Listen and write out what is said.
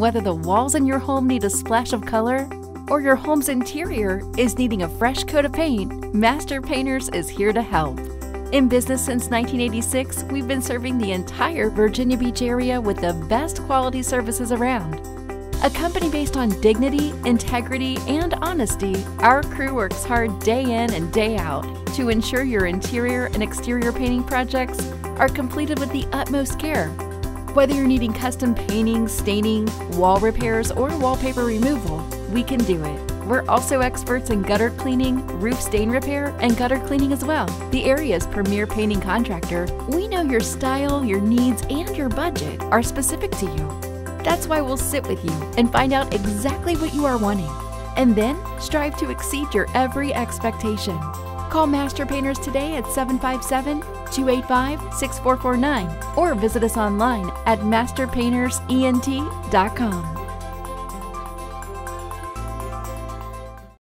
Whether the walls in your home need a splash of color or your home's interior is needing a fresh coat of paint, Master Painters is here to help. In business since 1986, we've been serving the entire Virginia Beach area with the best quality services around. A company based on dignity, integrity, and honesty, our crew works hard day in and day out to ensure your interior and exterior painting projects are completed with the utmost care. Whether you're needing custom painting, staining, wall repairs, or wallpaper removal, we can do it. We're also experts in gutter cleaning, roof stain repair, and gutter cleaning as well. The area's premier painting contractor, we know your style, your needs, and your budget are specific to you. That's why we'll sit with you and find out exactly what you are wanting, and then strive to exceed your every expectation. Call Master Painters today at 757 285 6449 or visit us online at masterpaintersent.com.